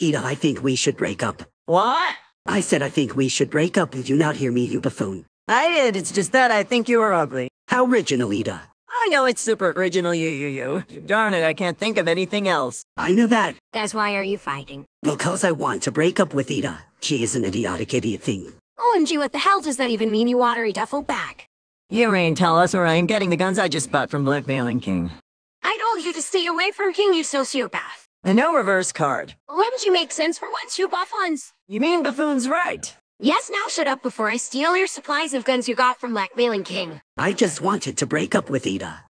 Eda, I think we should break up. What? I said I think we should break up. Did you not hear me, you buffoon? I did, it's just that I think you are ugly. How original, Eda. I know it's super original, you, you, you. Darn it, I can't think of anything else. I know that. That's why are you fighting? Because I want to break up with Eda. She is an idiotic idiot thing. Oh, OMG, what the hell does that even mean, you watery duffel back? You ain't tell us or I ain't getting the guns I just bought from Blackmailing King. I told you to stay away from King, you sociopath. And no reverse card. Why don't you make sense for once, you buffoons? You mean Buffoon's right? Yes, now shut up before I steal your supplies of guns you got from Blackmailing King. I just wanted to break up with Eda.